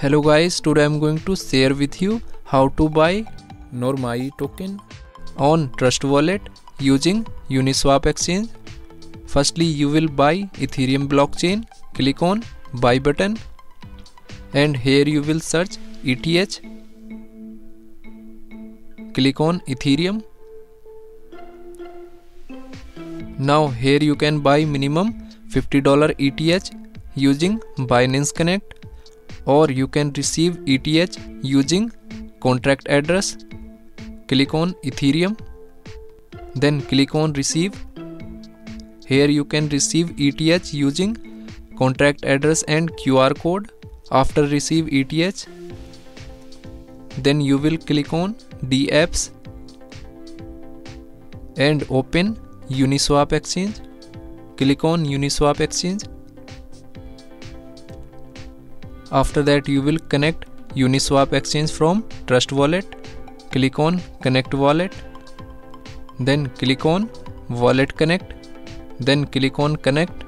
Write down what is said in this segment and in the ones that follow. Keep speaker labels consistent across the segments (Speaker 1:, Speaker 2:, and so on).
Speaker 1: Hello guys, today I'm going to share with you how to buy
Speaker 2: Normie token
Speaker 1: on Trust Wallet using Uniswap exchange. Firstly, you will buy Ethereum blockchain. Click on buy button and here you will search ETH. Click on Ethereum. Now here you can buy minimum $50 ETH using Binance Connect or you can receive ETH using contract address click on Ethereum then click on receive. Here you can receive ETH using contract address and QR code. After receive ETH then you will click on dApps and open Uniswap exchange. Click on Uniswap exchange after that you will connect Uniswap exchange from Trust Wallet. Click on Connect Wallet. Then click on Wallet Connect. Then click on Connect.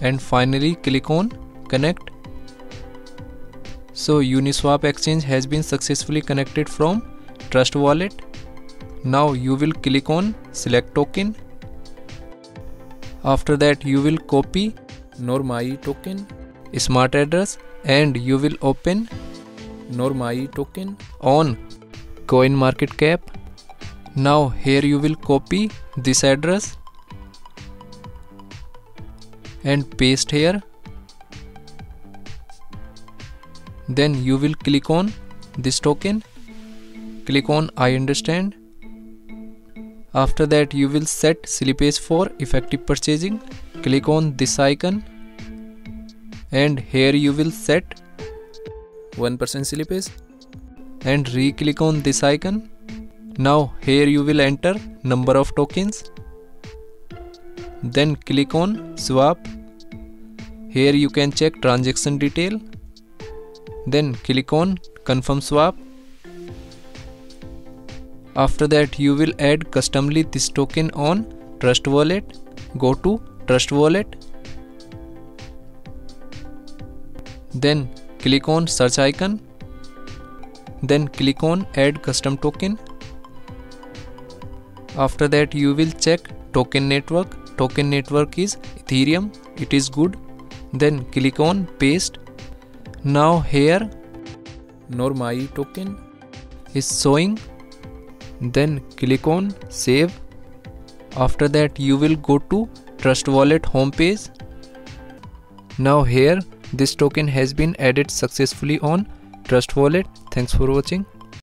Speaker 1: And finally click on Connect. So Uniswap exchange has been successfully connected from Trust Wallet. Now you will click on Select Token. After that you will copy
Speaker 2: Normie token
Speaker 1: smart address and you will open
Speaker 2: Normie token
Speaker 1: on coin market cap now here you will copy this address and paste here. Then you will click on this token. Click on I understand. After that you will set slippage for effective purchasing. Click on this icon and here you will set
Speaker 2: 1% slippage
Speaker 1: and re-click on this icon. Now here you will enter number of tokens. Then click on swap. Here you can check transaction detail. Then click on confirm swap. After that you will add customly this token on trust wallet. Go to trust wallet then click on search icon. Then click on add custom token. After that you will check token network. Token network is ethereum. It is good. Then click on paste. Now here
Speaker 2: Normie token
Speaker 1: is showing. Then click on save. After that you will go to trust wallet homepage. Now here this token has been added successfully on Trust Wallet. Thanks for watching.